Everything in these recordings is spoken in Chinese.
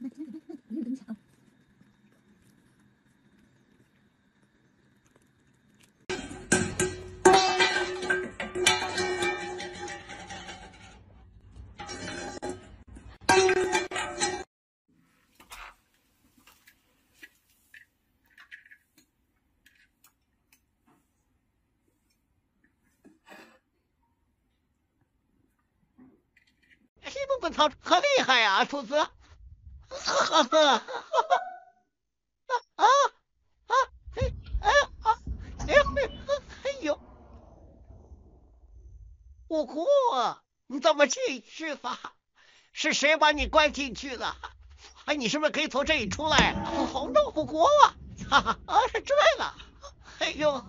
哈哈，部分操作可厉害呀，兔子。呵呵，啊啊啊！哎哎啊！哎呦哎呦！虎虎，你怎么进去了？是谁把你关进去的？哎，你是不是可以从这里出来？红豆腐锅啊！哈哈啊，是这样。哎呦！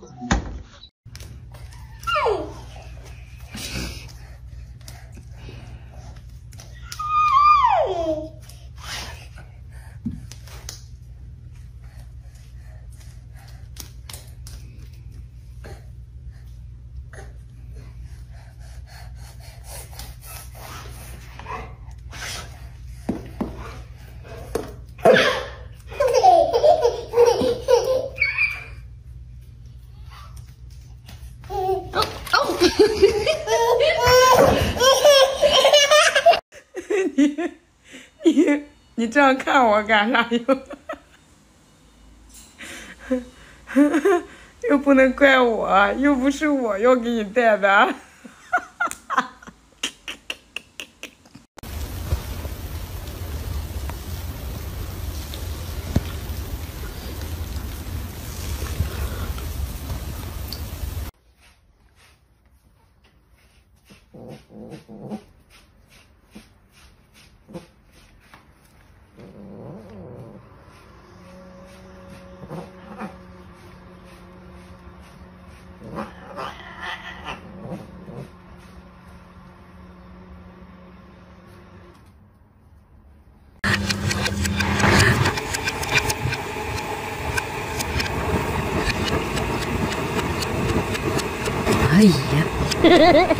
你你你这样看我干啥？又 又不能怪我，又不是我要给你带的。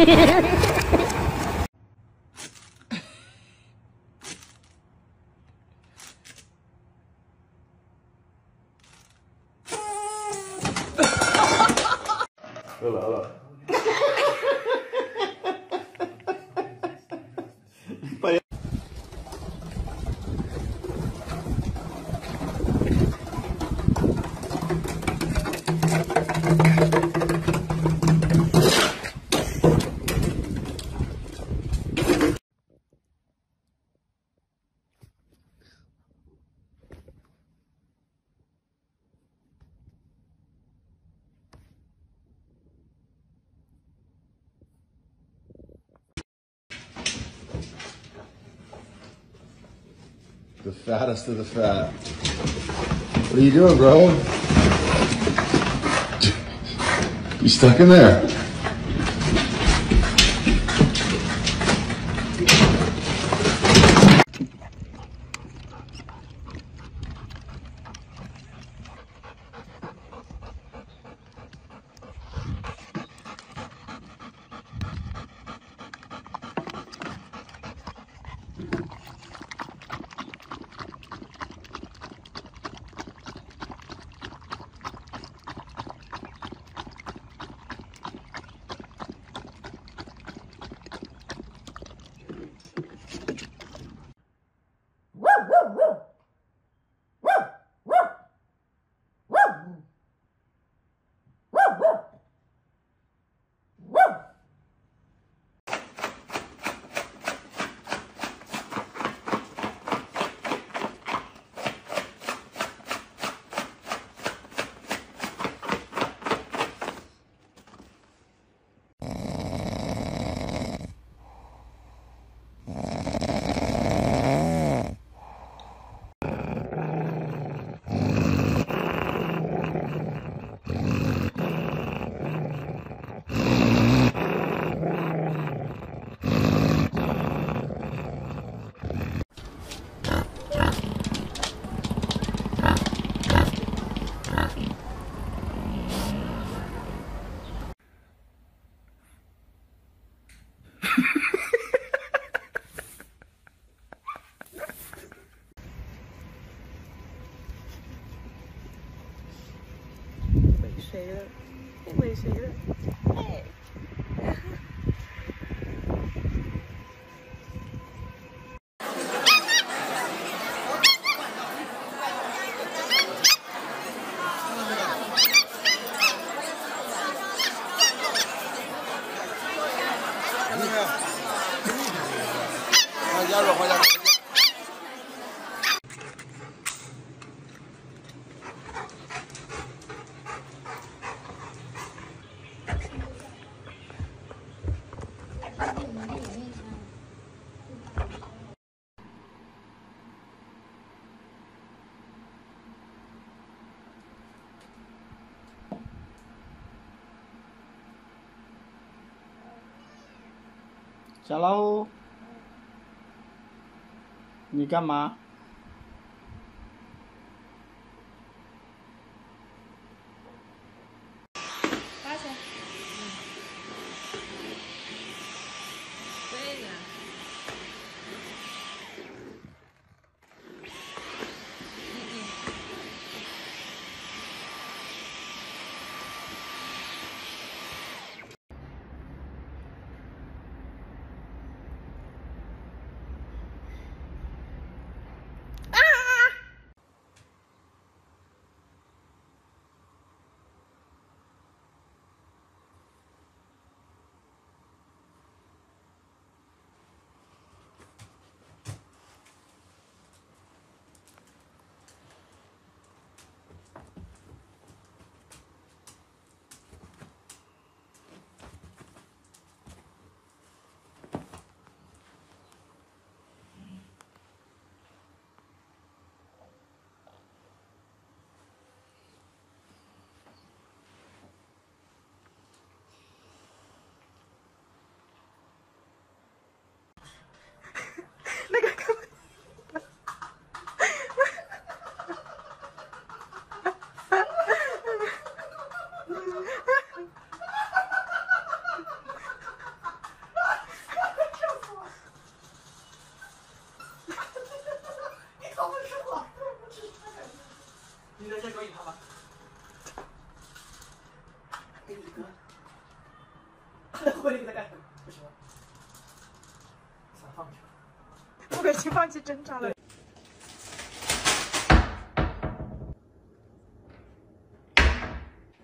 Yeah. fattest of the fat. What are you doing, bro? You stuck in there? 小老虎，你干嘛？在这勾引他吧。给你哥。我你在干什么？不行了。算了，放回去吧。不可惜放弃挣扎了。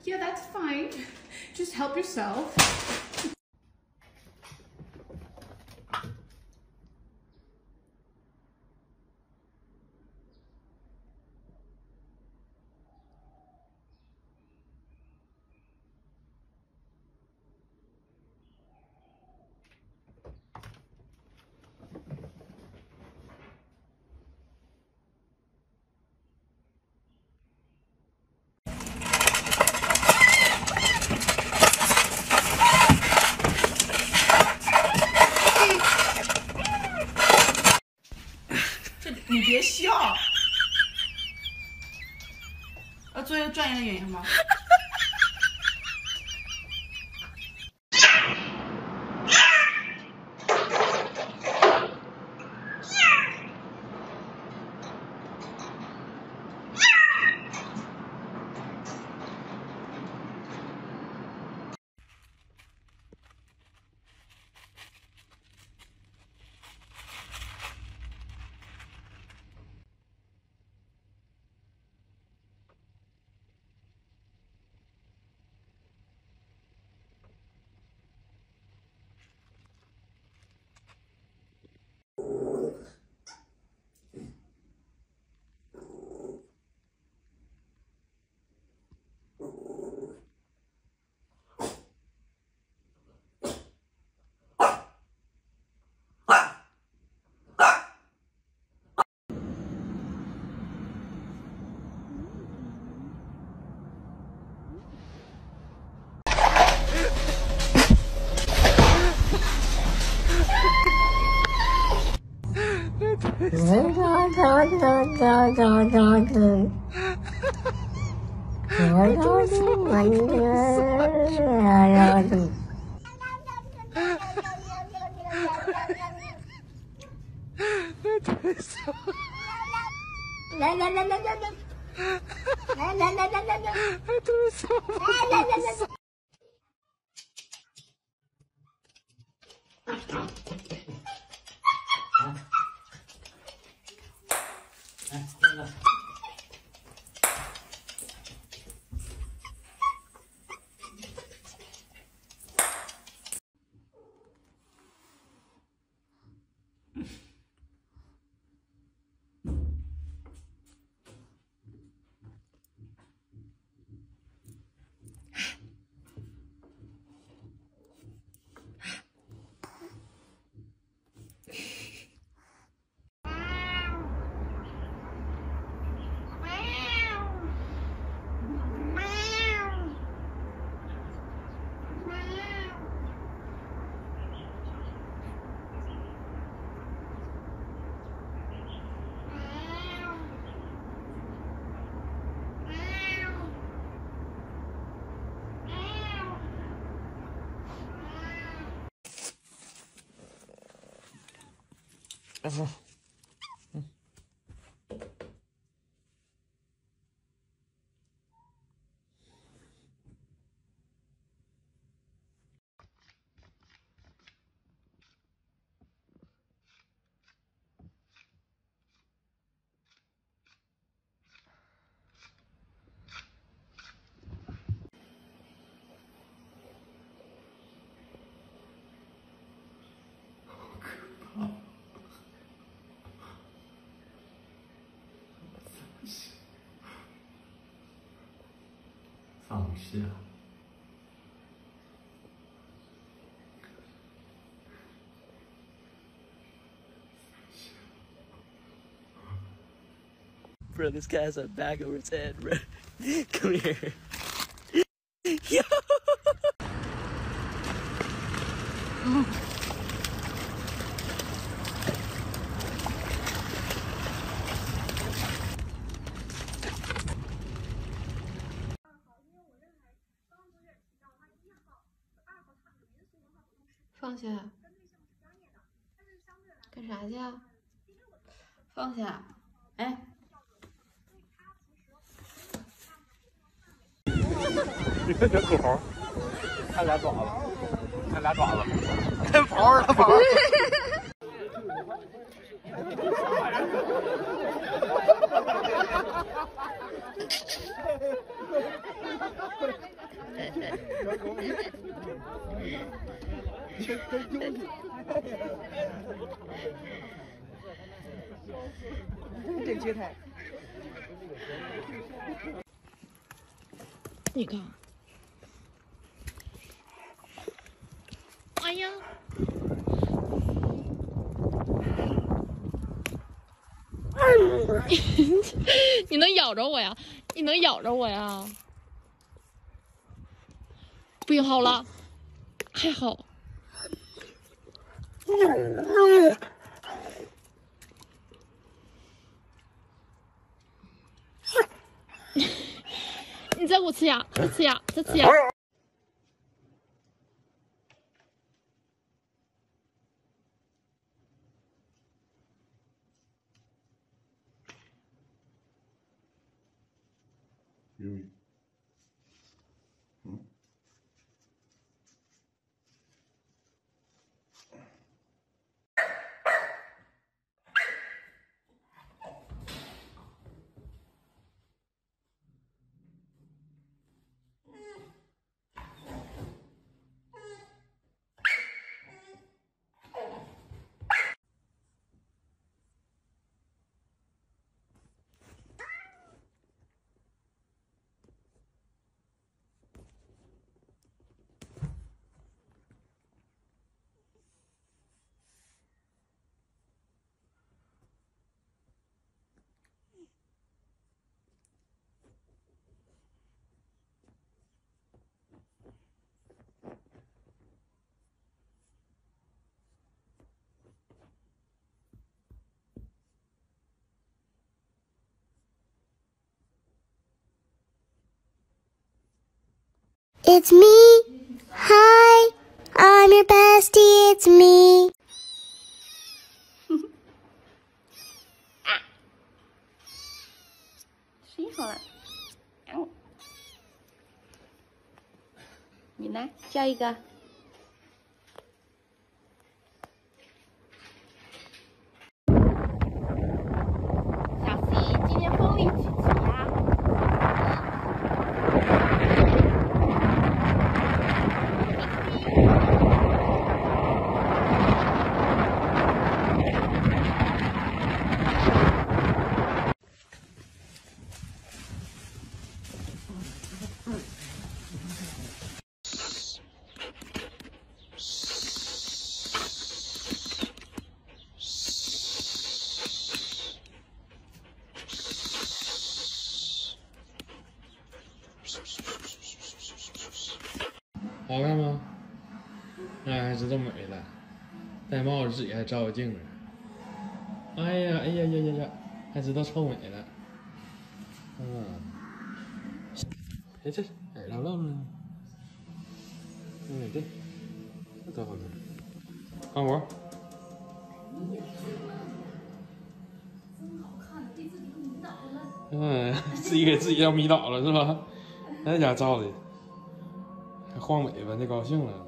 Yeah, that's fine. Just help yourself. Yeah, I don't know. 放下。Bro, this guy has a bag over his head, bro. Come here. 着我呀？你能咬着我呀？不行，好了，还好。你再给我呲牙，再呲牙，再呲牙。doing. It's me. Hi, I'm your bestie. It's me. She hot. Ow. 哎，还知道美了，戴帽子自己还照个镜子。哎呀，哎呀呀呀呀，还知道臭美了。嗯，哎，这耳朵愣了。嗯，对，这多好看。看我。嗯，自己给自己要迷倒了是吧？那家照的，还晃尾巴，那高兴了，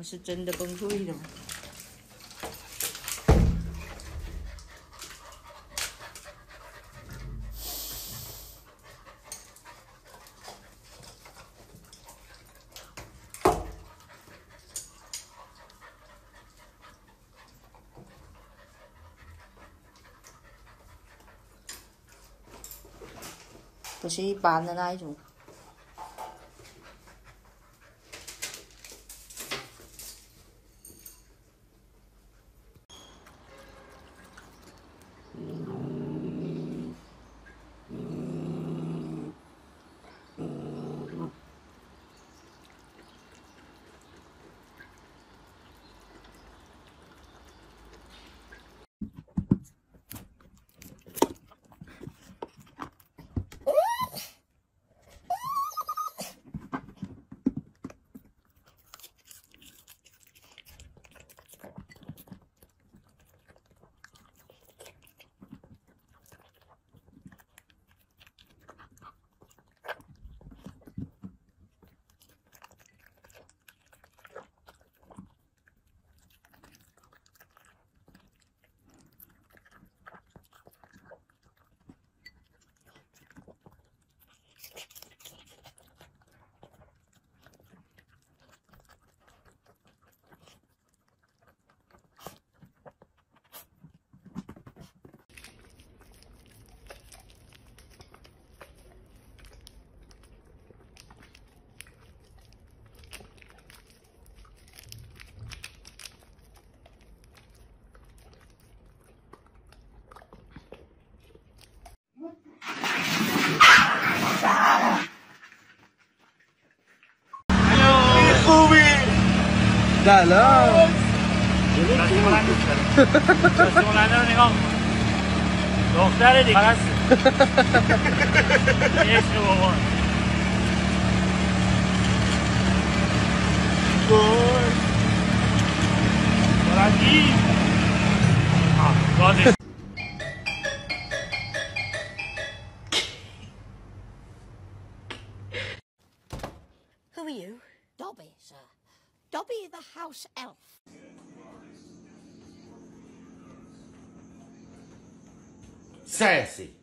我是真的崩溃了。不是一般的那一种。سلام. جلو نگاه دختر دیگه هست عشق بابا گل برادی the house elf. Sassy.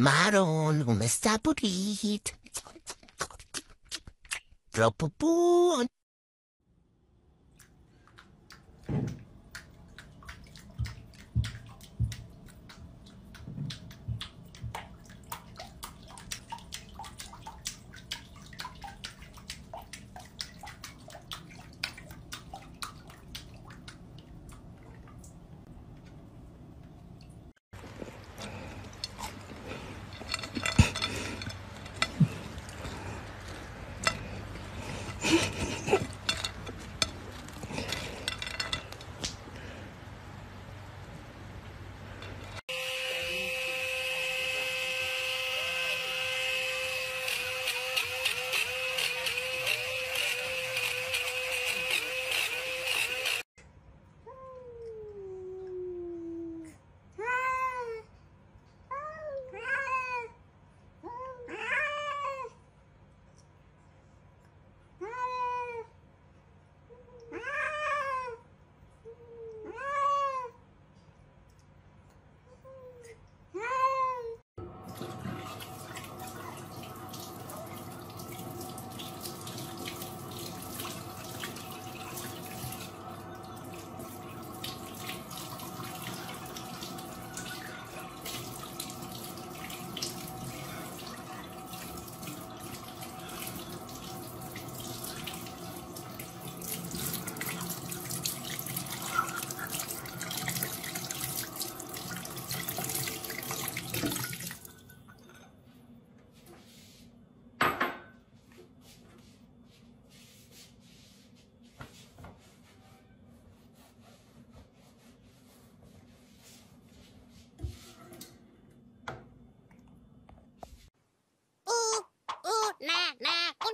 Maron, um está por ir.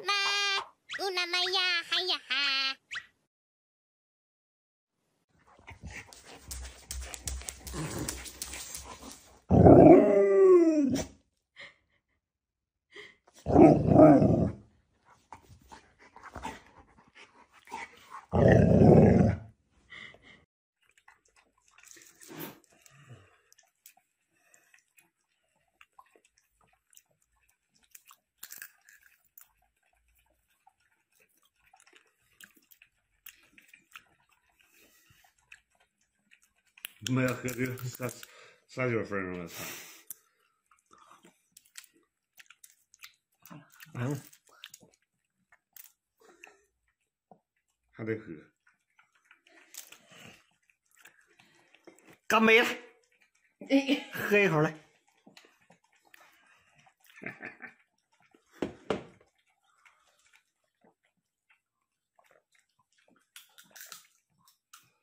Marron, come sta putit? Troppo buono. 没有喝这啥啥酒分儿我操！嗯，还得喝。干杯了，喝一口来。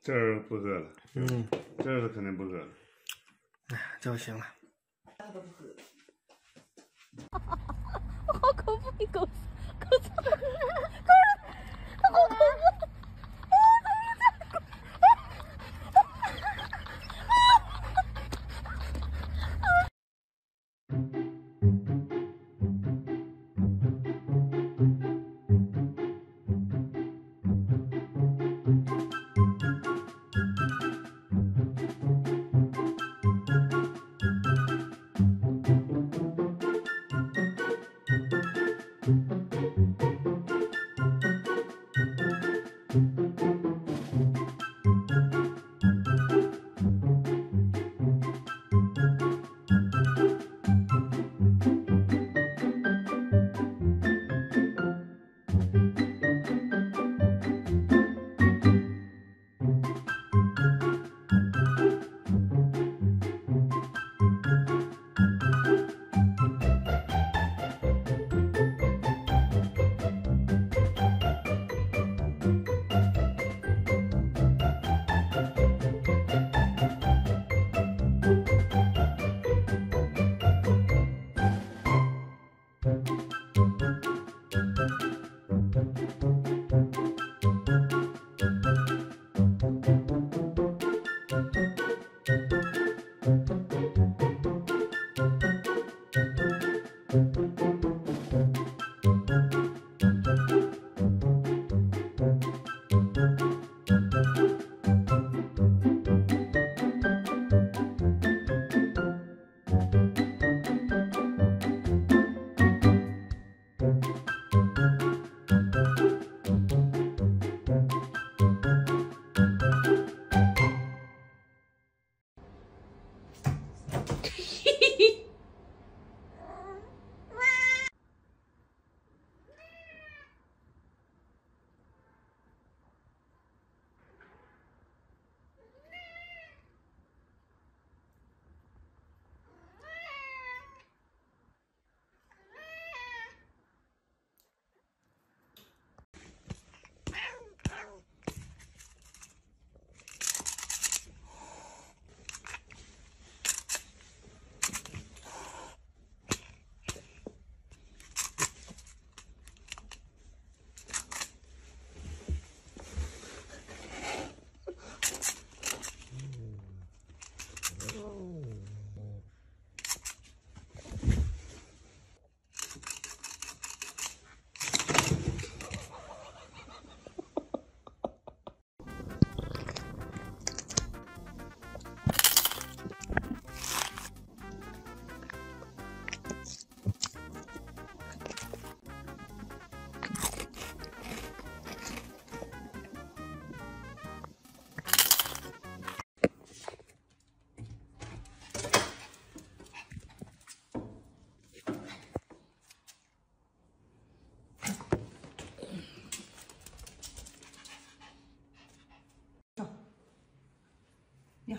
这儿不喝了，嗯，这是肯定不喝了。哎，这就行了。好恐怖！的狗，狗子！狗人，它好恐怖！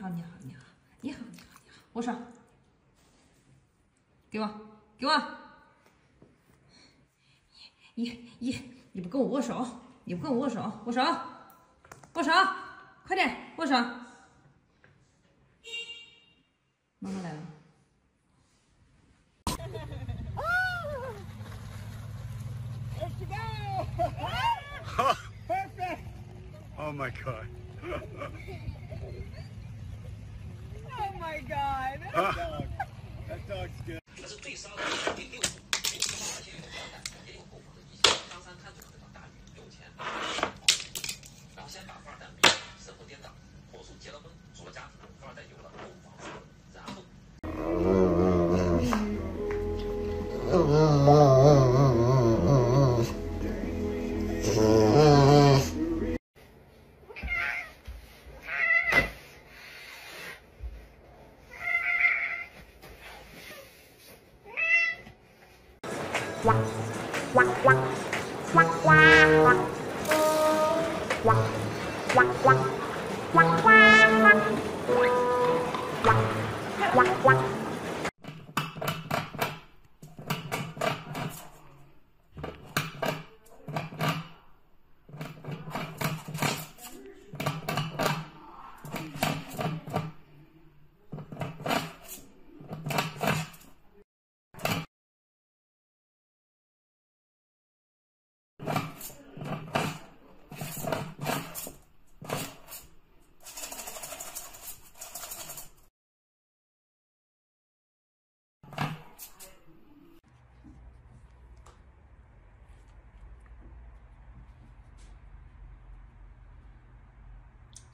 好，你好，你好，你好，你好，你好，握手，给我，给我，一一，你不跟我握手，你不跟我握手，握手，握手，快点握手。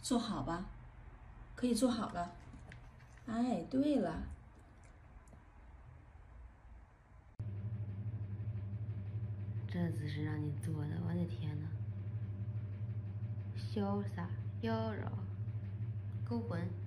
坐好吧，可以坐好了。哎，对了，这姿势让你做的，我的天呐！潇洒妖娆，勾魂。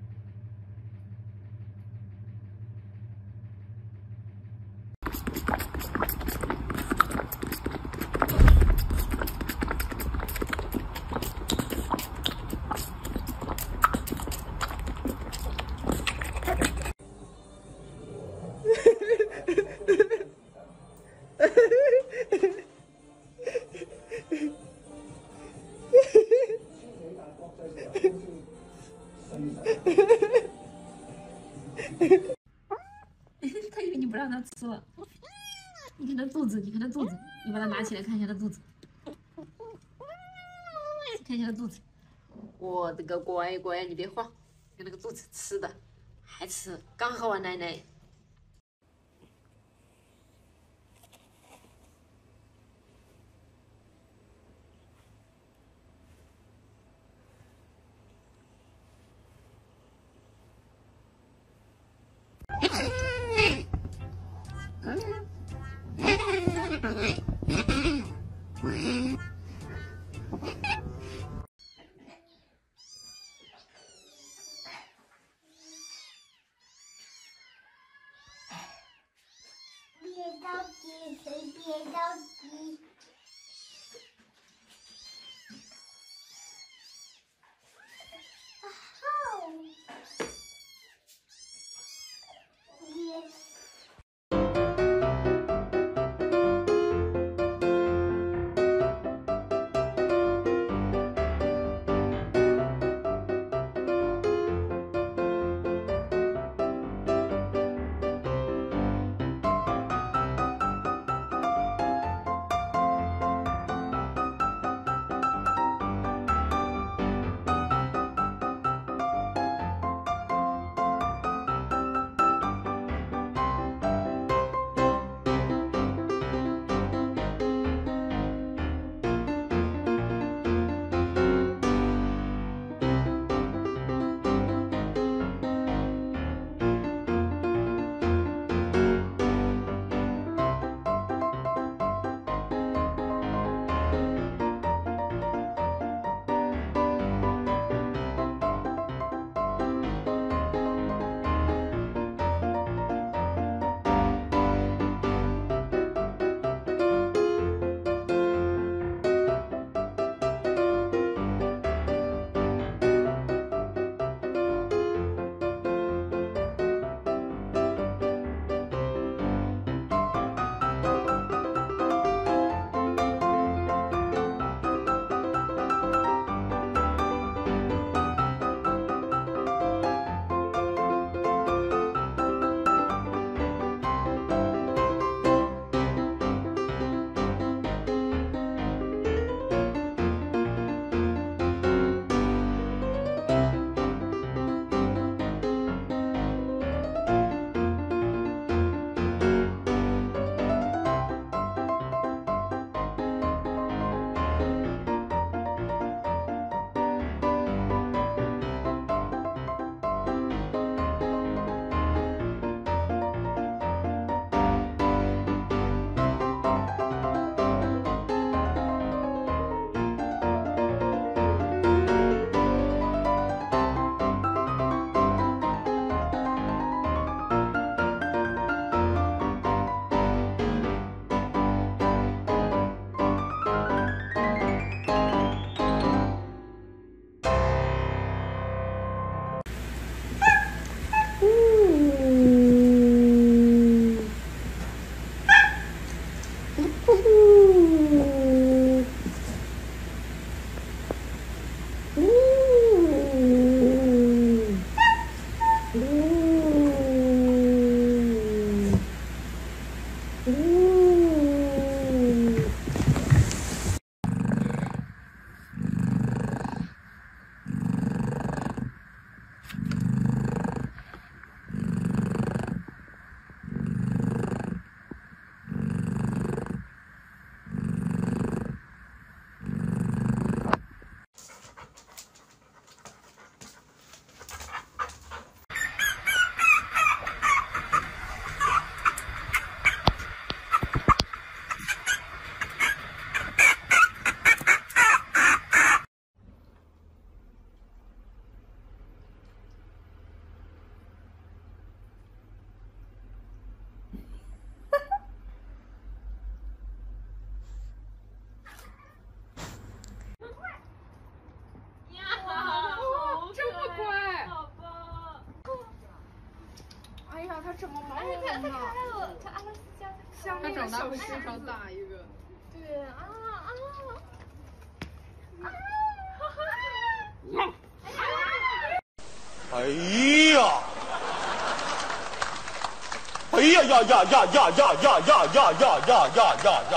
拿起来看一下它肚子，看一下它肚子。我的个乖乖，你别晃，看那个肚子吃的，还吃，刚喝完奶奶。别着急。他怎么毛茸茸的？他阿拉斯加像那个小狮子大一个。对啊啊！哎呀！哎呀呀呀呀呀呀呀呀呀呀呀呀呀呀！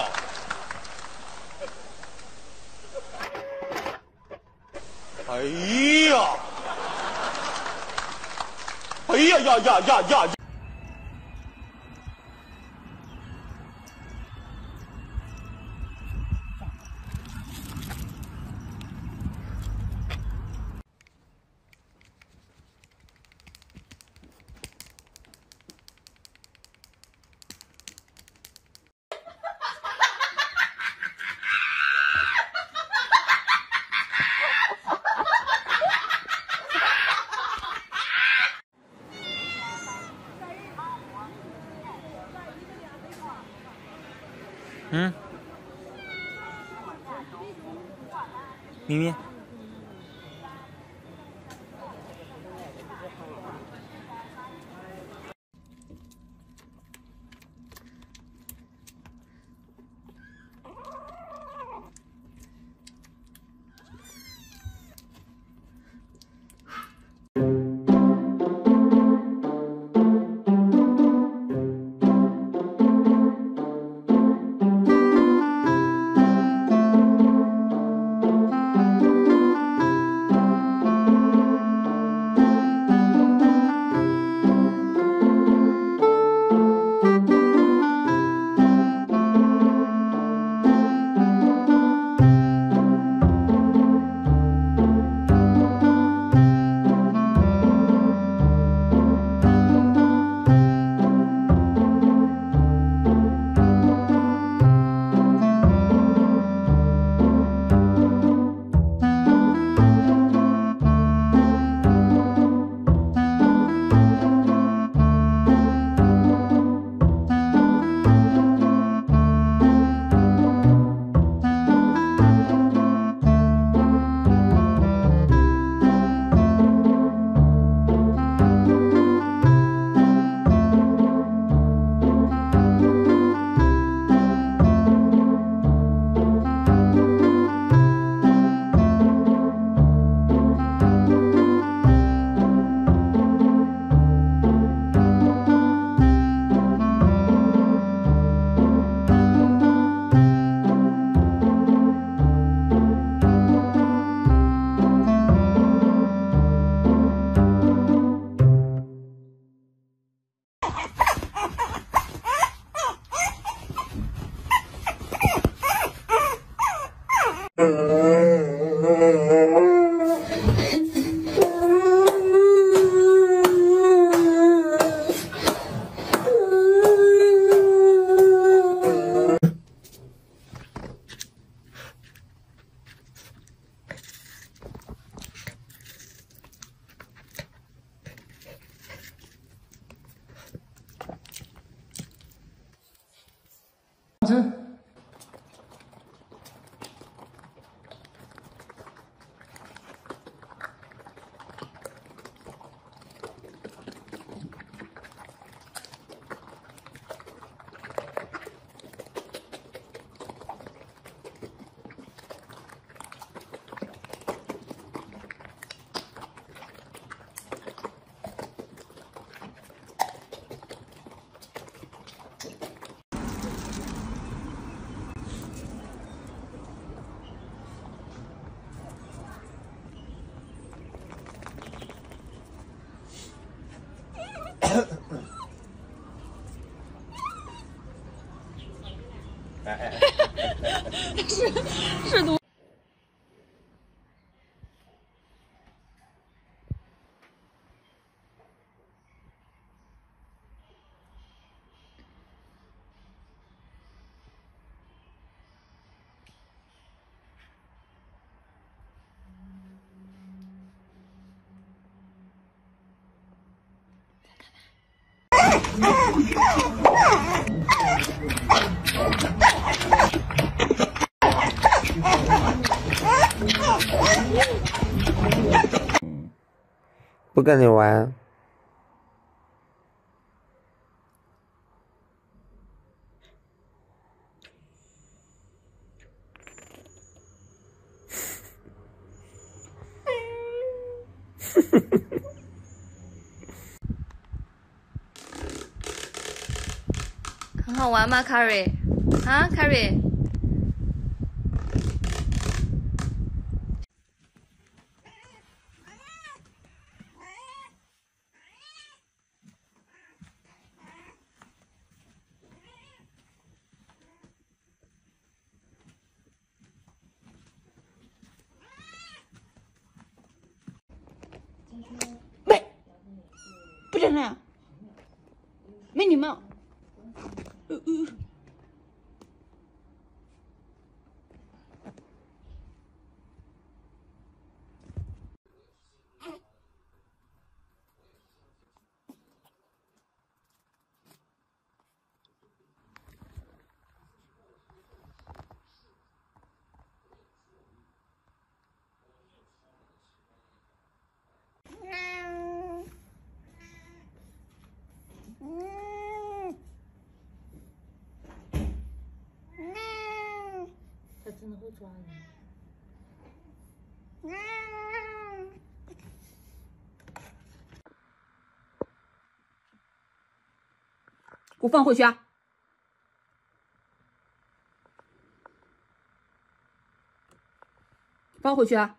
哎呀！哎呀呀呀呀呀！是是读。跟你玩，哈哈，很好玩吗，Carry？啊，Carry？真的会抓人。给我放回去啊！放回去啊！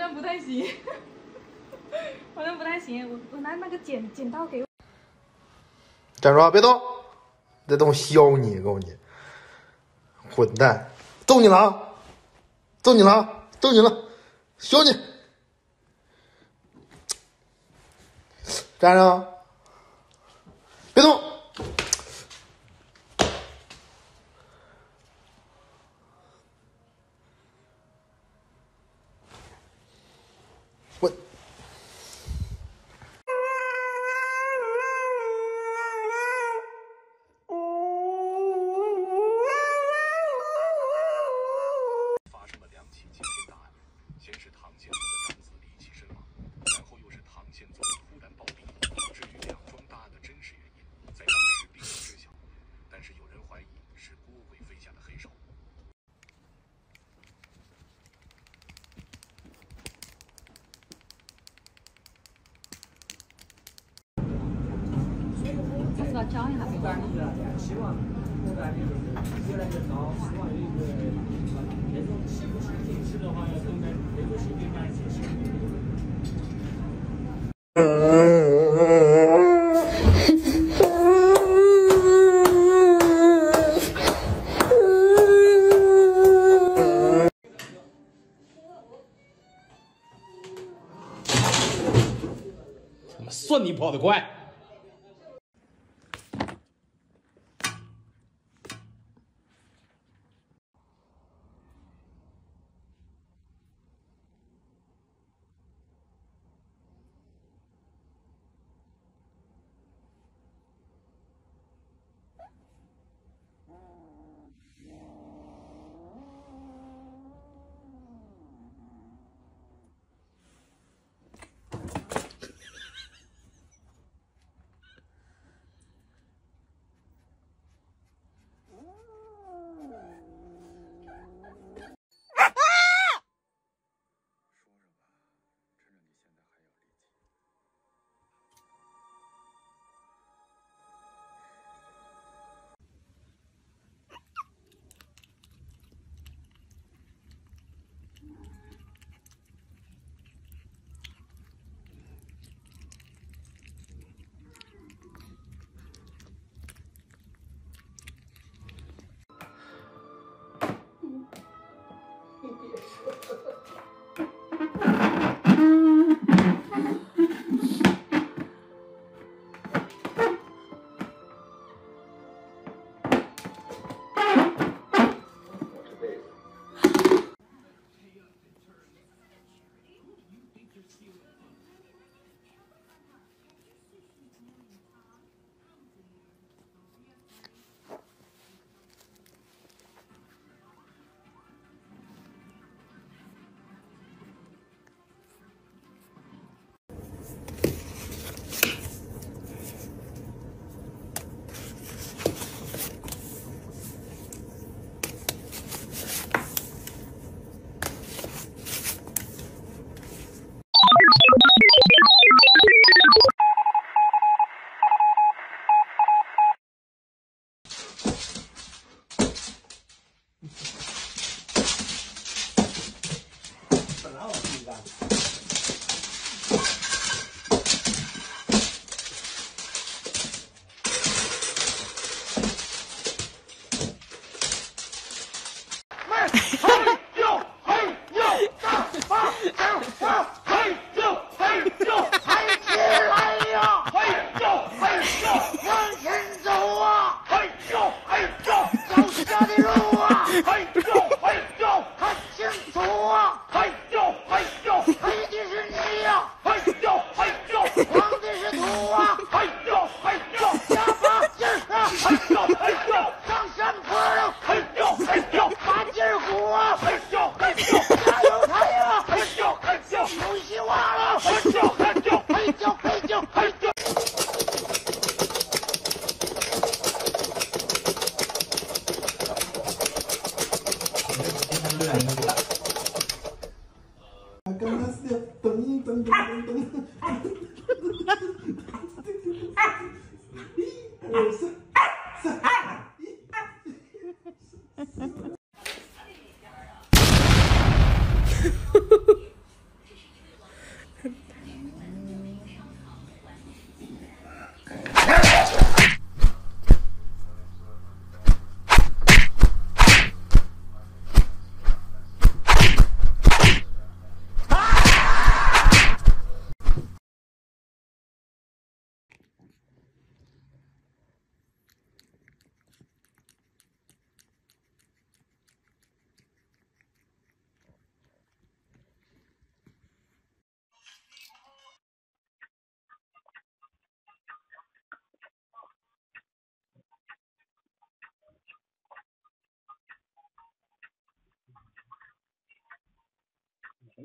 像不太行，好像不太行。我我拿那个剪剪刀给我。站住！别动！再动削你！告诉你，混蛋！揍你了啊！揍你了啊！揍你了！削你！站着！别动！我。发生了两起惊天大案，先是唐宪宗的长子离奇身亡，然后又是唐宪宗突然暴毙。至于两桩大案的真实原因，在当时并不知晓，但是有人怀疑是郭贵妃下的黑手。还是要教一下别人。希望覆盖率就是越来越高，希望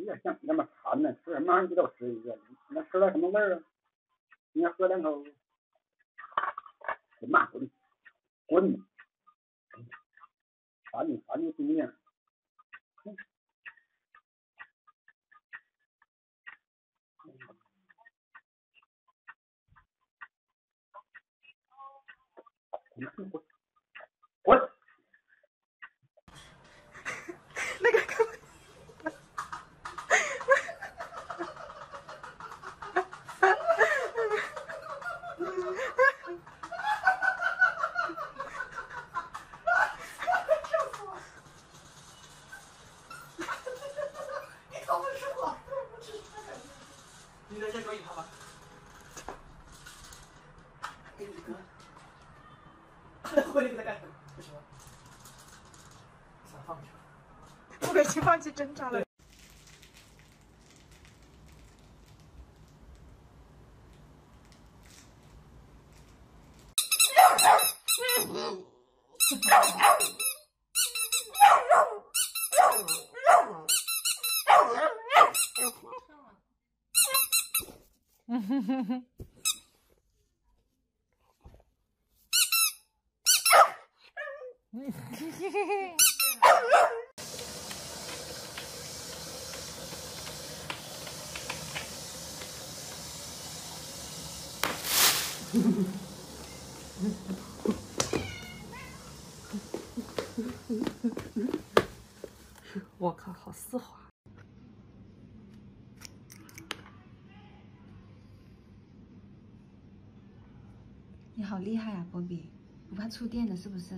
谁呀，像你那么馋呢？吃什么玩意儿你都吃一个，那吃了什么味儿啊？你要喝两口，滚吧滚，滚！馋你馋你拼命！滚滚滚！那个根本。你在这可以他吧？给你哥，回来再干？不行了，想放弃了。我已经放弃挣扎了。厉害啊，波比，不怕触电的是不是？